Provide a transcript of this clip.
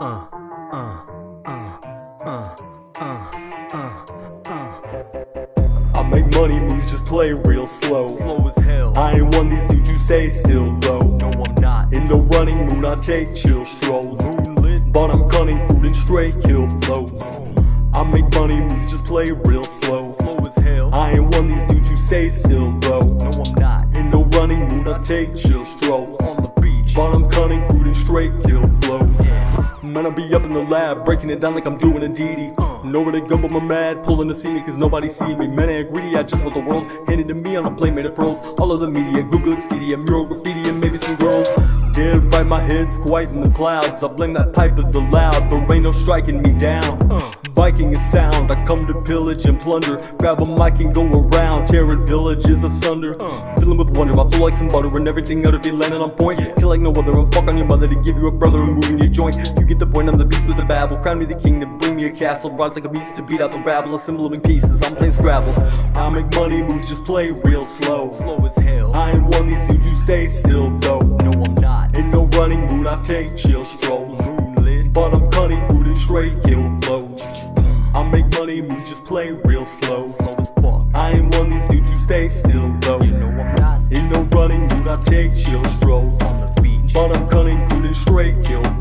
uh, uh, uh, uh, uh, uh, uh. I make money moves, just play real slow. Slow as hell. I ain't one these dudes you say still though. No, I'm not. In the running mood, I take chill strolls. Moonlit. But I'm cunning, crude and straight kill flows. I make money moves, just play real slow. Slow as hell. I ain't one these dudes you say still though. No, I'm not. In the running mood, I take chill strolls. On the beach. But I'm cunning, crude and straight kill flows. Yeah. Man, I be up in the lab, breaking it down like I'm doing a DD. Uh, nowhere to go but my mad, pulling the scene cause nobody see me. Man, I ain't greedy, I just want the world handed to me on a plate made of pearls. All of the media, Google Expedia, mural graffiti, and maybe some girls. Dead right, my head's quite in the clouds. I blame that pipe of the loud, but ain't no striking me down. Viking is sound, I come to pillage and plunder. Grab a mic and go around, tearing villages asunder. Filling with wonder, I feel like some butter and everything ought to be landing on point. Feel like no other, and fuck on your mother to give you a brother and moving your joint. You get the point, I'm the beast with the babble. Crown me the king to bring me a castle. Rise like a beast to beat out the rabble, assembling pieces. I'm playing Scrabble. I make money moves, just play real slow. Slow as hell. I ain't one these dudes, you stay still take chill strolls. But I'm cutting through the straight kill flows. I make money moves, just play real slow. Slow as fuck. I ain't one of these dudes who stay still though. You know I'm not. Ain't no running, dude. I take chill strolls. On the beach. But I'm cutting through the straight ill